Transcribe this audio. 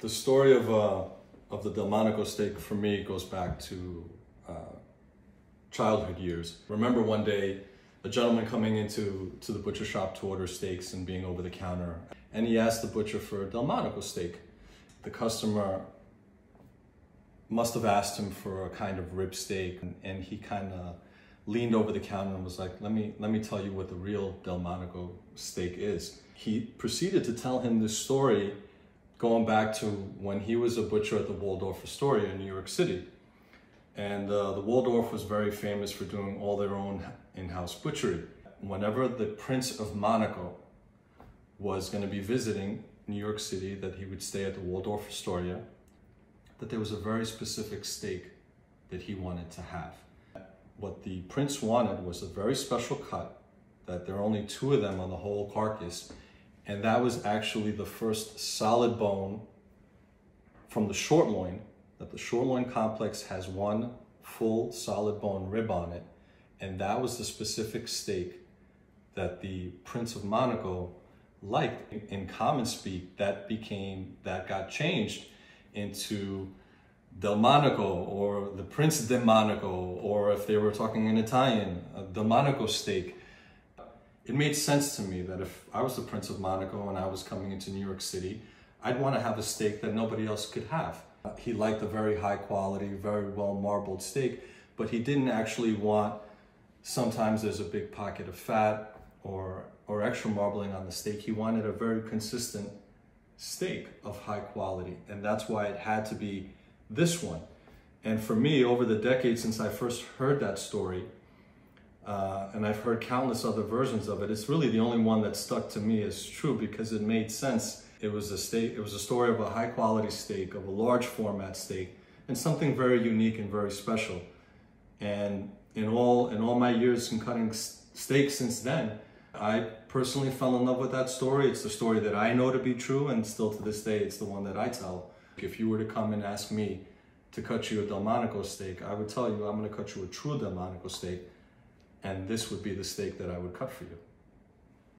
The story of uh, of the Delmonico steak for me goes back to uh, childhood years. Remember one day a gentleman coming into to the butcher shop to order steaks and being over the counter, and he asked the butcher for a Delmonico steak. The customer must have asked him for a kind of rib steak, and, and he kind of leaned over the counter and was like, "Let me let me tell you what the real Delmonico steak is." He proceeded to tell him this story going back to when he was a butcher at the Waldorf Astoria in New York City. And uh, the Waldorf was very famous for doing all their own in-house butchery. Whenever the Prince of Monaco was going to be visiting New York City, that he would stay at the Waldorf Astoria, that there was a very specific steak that he wanted to have. What the prince wanted was a very special cut, that there are only two of them on the whole carcass, and that was actually the first solid bone from the short loin, that the short loin complex has one full solid bone rib on it, and that was the specific steak that the Prince of Monaco liked. In common speak, that became, that got changed into Delmonico or the Prince de Monaco, or if they were talking in Italian, uh, Delmonico steak it made sense to me that if I was the Prince of Monaco and I was coming into New York City, I'd want to have a steak that nobody else could have. He liked a very high quality, very well marbled steak, but he didn't actually want, sometimes there's a big pocket of fat or, or extra marbling on the steak. He wanted a very consistent steak of high quality. And that's why it had to be this one. And for me, over the decades since I first heard that story, uh, and I've heard countless other versions of it. It's really the only one that stuck to me as true because it made sense. It was a steak. It was a story of a high quality steak, of a large format steak, and something very unique and very special. And in all in all my years in cutting steaks since then, I personally fell in love with that story. It's the story that I know to be true, and still to this day, it's the one that I tell. If you were to come and ask me to cut you a Delmonico steak, I would tell you I'm going to cut you a true Delmonico steak and this would be the steak that I would cut for you.